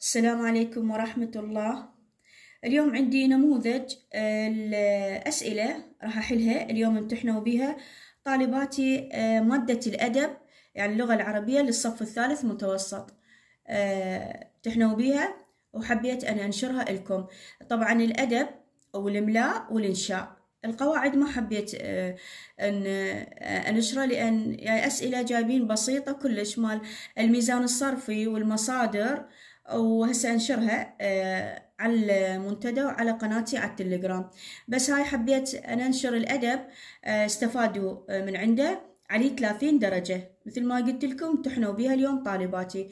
السلام عليكم ورحمة الله. اليوم عندي نموذج آه، الأسئلة راح أحلها اليوم امتحنوا بها طالباتي آه، مادة الأدب يعني اللغة العربية للصف الثالث متوسط. آه، امتحنوا بها وحبيت أن أنشرها لكم. طبعا الأدب والإملاء والإنشاء. القواعد ما حبيت أن أنشرها لأن يعني أسئلة جايبين بسيطة كلش مال الميزان الصرفي والمصادر. وهسه أنشرها آه، على المنتدى وعلى قناتي على التليجرام. بس هاي حبيت أن أنشر الأدب آه، استفادوا آه، من عنده عليه 30 درجة. مثل ما قلت لكم امتحنوا بها اليوم طالباتي.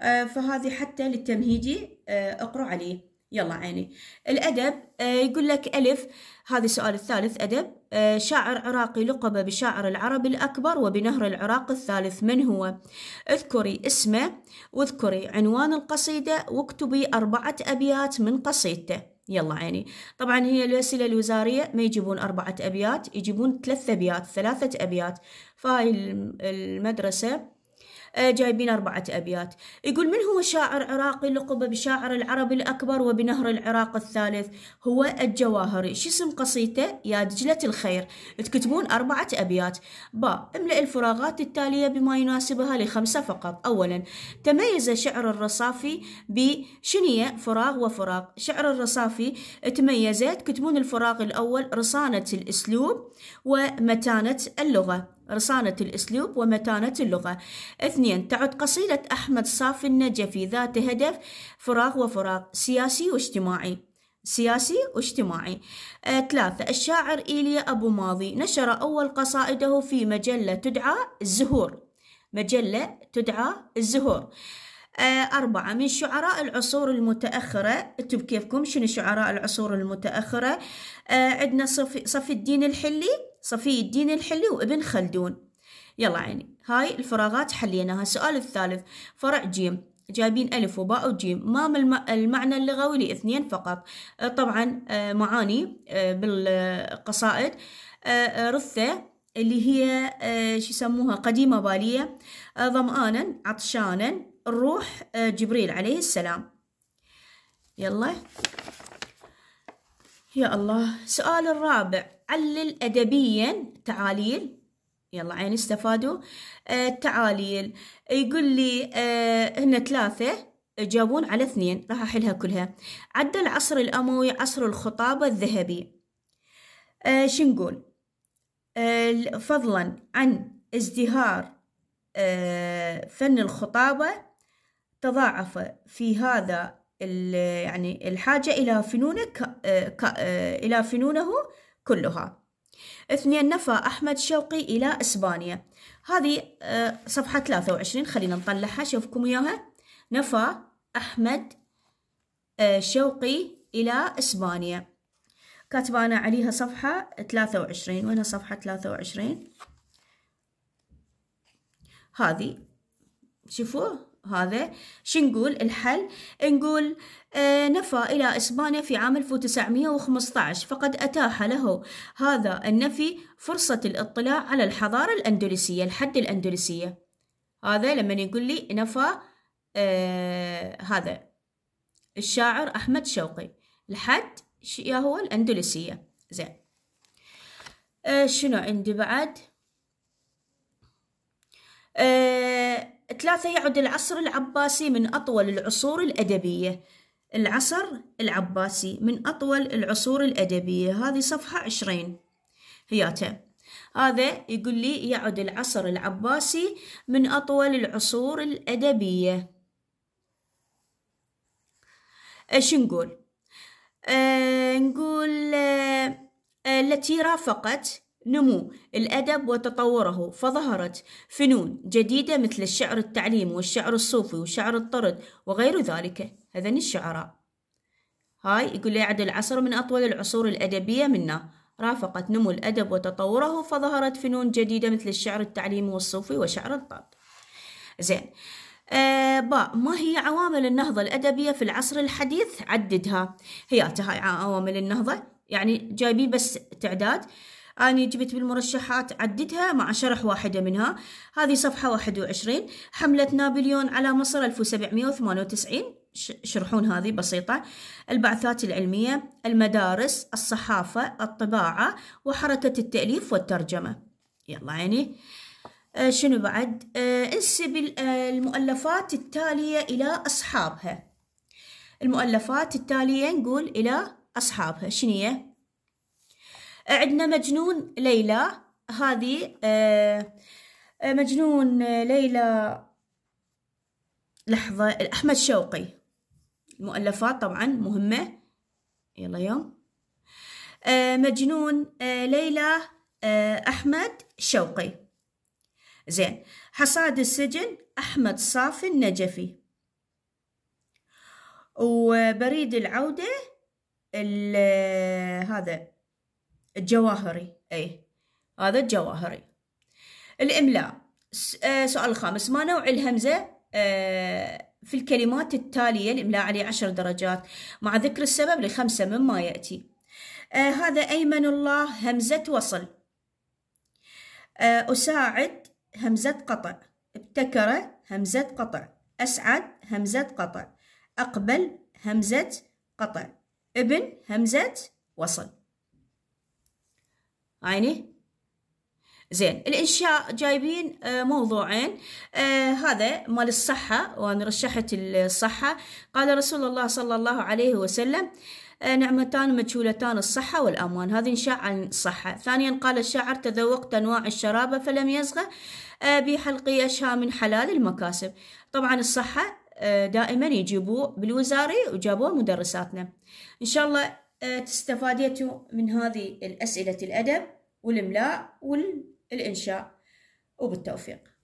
فهذه حتى للتمهيدي اقروا عليه. يلا عيني. الأدب يقول لك ألف هذا السؤال الثالث أدب آه، شاعر عراقي لقب بشاعر العرب الأكبر وبنهر العراق الثالث من هو؟ اذكري اسمه واذكري عنوان القصيدة واكتبي أربعة أبيات من قصيدته. يلا عيني. طبعا هي الوسيلة الوزارية ما يجيبون أربعة أبيات يجيبون ثلاثة أبيات ثلاثة أبيات. فهاي المدرسة آه، جايبين أربعة أبيات. يقول من هو شاعر عراقي لقب بشاعر العرب الأكبر وبنهر العراق الثالث؟ هو الجواهري. شو اسم قصيدته؟ يا دجلة الخير. تكتبون أربعة أبيات. با املأ الفراغات التالية بما يناسبها لخمسة فقط. أولا تميز شعر الرصافي بشنية فراغ وفراغ. شعر الرصافي تميزت. تكتبون الفراغ الأول رصانة الأسلوب ومتانة اللغة. رصانة الأسلوب ومتانة اللغة. اثنين تعد قصيدة أحمد صافي النجفي ذات هدف فراغ وفراغ سياسي واجتماعي. سياسي واجتماعي. آه، ثلاثة الشاعر إيليا أبو ماضي نشر أول قصائده في مجلة تدعى الزهور. مجلة تدعى الزهور. آه، أربعة من شعراء العصور المتأخرة اكتب كيفكم شنو شعراء العصور المتأخرة؟ آه، عندنا صفي, صفي الدين الحلي صفي الدين الحلي وابن خلدون. يلا عيني. هاي الفراغات حليناها. السؤال الثالث. فرع جيم. جايبين ألف وباء وجيم. ما المعنى اللغوي لاثنين فقط. آه، طبعا آه، معاني آه، بالقصائد. رثة اللي هي شو يسموها؟ قديمة بالية. ظمآنا عطشانا. الروح جبريل عليه السلام. يلا. يا الله. سؤال الرابع. علل أدبيا تعاليل. يلا عين استفادوا. آه تعاليل. يقول لي آه هن ثلاثة. جاوبون على اثنين. راح أحلها كلها. عد العصر الأموي عصر الخطابة الذهبي. آه شو نقول؟ آه فضلا عن ازدهار آه فن الخطابة تضاعف في هذا يعني الحاجة إلى فنونه آه، آه، إلى فنونه كلها. اثنين نفى أحمد شوقي إلى إسبانيا. هذه آه، صفحة 23 خلينا نطلعها شوفكم إياها نفى أحمد شوقي إلى إسبانيا. كاتبة أنا عليها صفحة 23 وين صفحة 23 هذه. شوفوا هذا. شو نقول؟ الحل؟ نقول آه نفى إلى إسبانيا في عام 1915 فقد أتاح له هذا النفي فرصة الاطلاع على الحضارة الأندلسية الحد الأندلسية. هذا لما يقول لي نفى آه هذا. الشاعر أحمد شوقي. الحد هو الأندلسية. زين. آه شنو عندي بعد؟ آه ثلاثة يعد العصر العباسي من أطول العصور الأدبية. العصر العباسي من أطول العصور الأدبية. هذه صفحة عشرين. هياته. هذا يقول لي يعد العصر العباسي من أطول العصور الأدبية. إيش نقول؟ آه نقول آه التي رافقت نمو الأدب وتطوره فظهرت فنون جديدة مثل الشعر التعليمي والشعر الصوفي والشعر الطرد وغير ذلك. هذين الشعراء. هاي يقول لي يعد العصر من أطول العصور الأدبية منا. رافقت نمو الأدب وتطوره فظهرت فنون جديدة مثل الشعر التعليمي والصوفي وشعر الطرد. زين. آه با ما هي عوامل النهضة الأدبية في العصر الحديث؟ عددها. هي هاي عوامل النهضة يعني جايبين بس تعداد. أنا جبت بالمرشحات عددها مع شرح واحدة منها. هذه صفحة 21 حملة نابليون على مصر 1798 يشرحون هذه بسيطة. البعثات العلمية المدارس الصحافة الطباعة وحركة التأليف والترجمة. يلا يعني آه شنو بعد؟ آه انسب المؤلفات التالية إلى أصحابها. المؤلفات التالية نقول إلى أصحابها. شنية عندنا مجنون ليلى. هذه آه مجنون ليلى. لحظة أحمد شوقي. المؤلفات طبعا مهمة. يلا يوم. آه مجنون آه ليلى آه أحمد شوقي. زين. حصاد السجن أحمد صافي النجفي. وبريد العودة هذا. الجواهري أي هذا الجواهري. الإملاء سؤال الخامس ما نوع الهمزة في الكلمات التالية الإملاء عليه عشر درجات مع ذكر السبب لخمسة مما يأتي؟ هذا أيمن الله همزة وصل. أساعد همزة قطع. ابتكر همزة قطع. أسعد همزة قطع. أقبل همزة قطع. ابن همزة وصل. عيني؟ زين الإنشاء جايبين موضوعين. آه هذا مال الصحة وأنا رشحت الصحة. قال رسول الله صلى الله عليه وسلم آه نعمتان مجهولتان الصحة والأمان. هذا إنشاء عن الصحة ثانيا قال الشاعر تذوقت أنواع الشراب فلم آه بحلقي أشهى من حلال المكاسب. طبعا الصحة دائما يجيبوه بالوزاري وجابوه مدرساتنا. إن شاء الله تستفاديتوا من هذه الأسئلة الأدب والإملاء والإنشاء. وبالتوفيق.